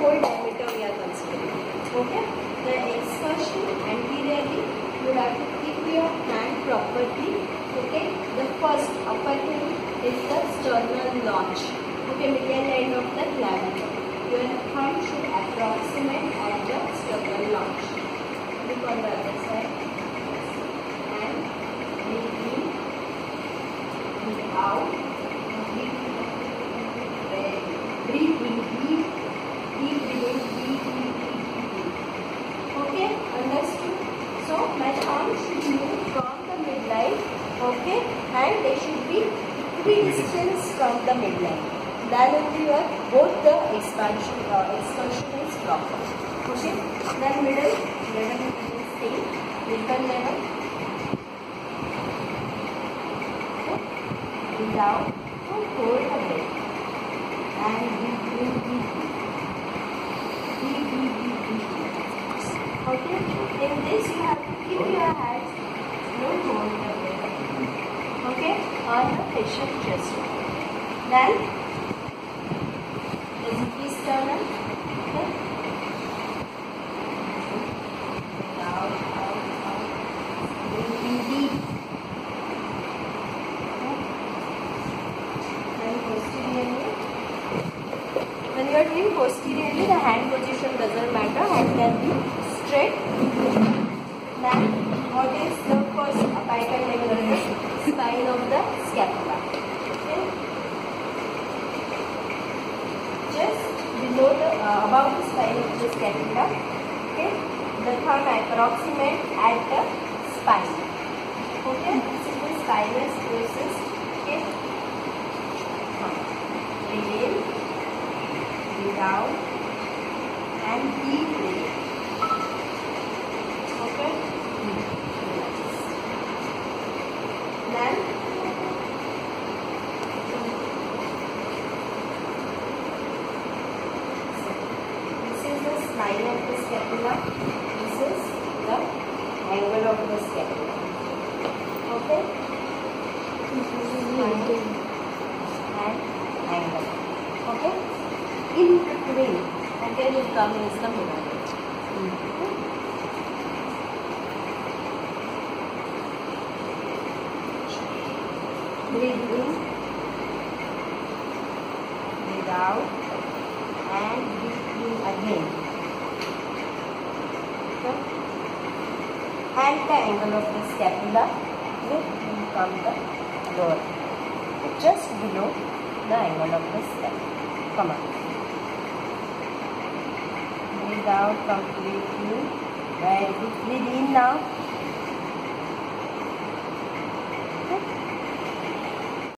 whole diameter we are considering. Okay. The excursion anteriorly you have to keep your hand properly. Okay. The first upper is the sternal notch. Okay, medial end of the clavicle. Your thumb should approximate at the sternal notch. Look on the other side. And breathe out, breathe in. Very good. Breathe in, deep, deep breathing, deep, deep, deep, deep, deep. Okay, understood? So my arm should move from the midline, okay, and they should be equidistance from the midline. Then only your both the expansion, uh, expansion is proper. Okay, then middle, level is same, little level. Okay, out, and hold the breath. And breathe breathe. Breathe, breathe, breathe, breathe. Okay, in this you have to keep your hands no hold. Okay, on the facial chest. Then, as it is sternum. Okay. Out, out, out. Deep. Then posteriorly. When you are doing posteriorly, the hand position doesn't matter. Hand can be straight. Then, what is the first apical member? Spine of the scapula. Okay. Just below the, uh, above the spine of the scapula. Okay. The thumb approximate at the spine. Okay. This is the spinous process. Okay. Breathe in breathe and deep breath. Okay? Then this is spine of the scapula. This is the angle of the scapula. Okay? Spine and angle. Okay? in between then will come is the middle. Breathe in, breathe out, and breathe in again. Okay. And the angle of the scapula will come the lower, just below the angle of the scapula. Come on. Breathe out completely. Very. Breathe in now.